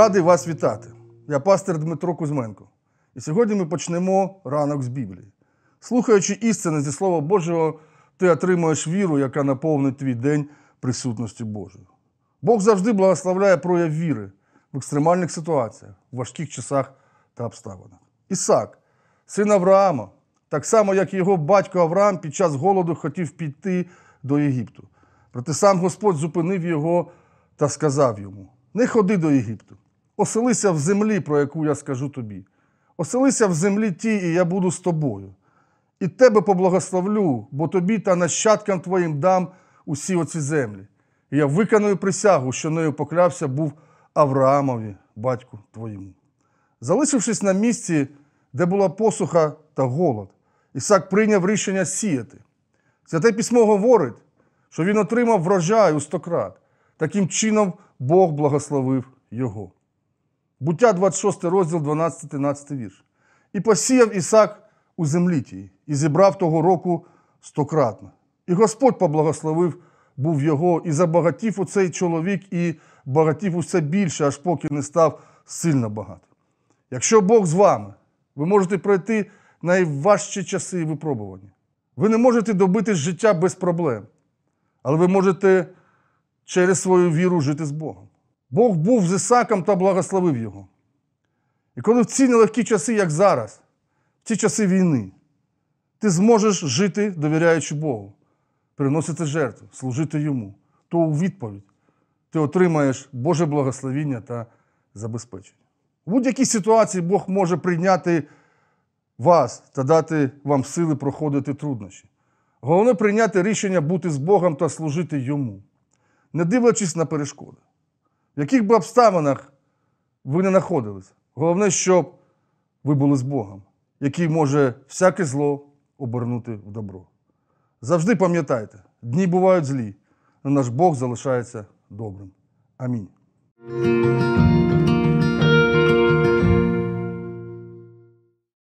Радий вас вітати. Я пастор Дмитро Кузьменко. І сьогодні ми почнемо ранок з Біблії. Слухаючи істини зі Слова Божого, ти отримуєш віру, яка наповнить твій день присутністю Божою. Бог завжди благословляє прояв віри в екстремальних ситуаціях, в важких часах та обставинах. Ісак, син Авраама, так само, як і його батько Авраам під час голоду хотів піти до Єгипту. Проте сам Господь зупинив його та сказав йому: Не ходи до Єгипту, оселися в землі, про яку я скажу тобі. Оселися в землі тій, і я буду з тобою. І тебе поблагословлю, бо тобі та нащадкам твоїм дам усі оці землі. І я виконую присягу, що нею поклявся був Авраамові, батьку твоєму. Залишившись на місці, де була посуха та голод, Ісак прийняв рішення сіяти. Святе письмо говорить, що він отримав врожай у стократ. Таким чином Бог благословив його. Буття 26 розділ 12-13 вірш. І посіяв Ісак у землі тій, і зібрав того року стократно. І Господь поблагословив був його, і забагатів у цей чоловік, і багатів усе більше, аж поки не став сильно багато. Якщо Бог з вами, ви можете пройти найважчі часи і випробування. Ви не можете добитись життя без проблем, але ви можете через свою віру жити з Богом. Бог був з Ісаком та благословив його. І коли в ці нелегкі часи, як зараз, в ці часи війни, ти зможеш жити, довіряючи Богу, приносити жертву, служити йому, то у відповідь ти отримаєш Боже благословіння та забезпечення. У будь-якій ситуації Бог може прийняти вас та дати вам сили проходити труднощі. Головне прийняти рішення бути з Богом та служити йому, не дивлячись на перешкоди. В яких би обставинах ви не знаходились, головне, щоб ви були з Богом, який може всяке зло обернути в добро. Завжди пам'ятайте, дні бувають злі, але наш Бог залишається добрим. Амінь.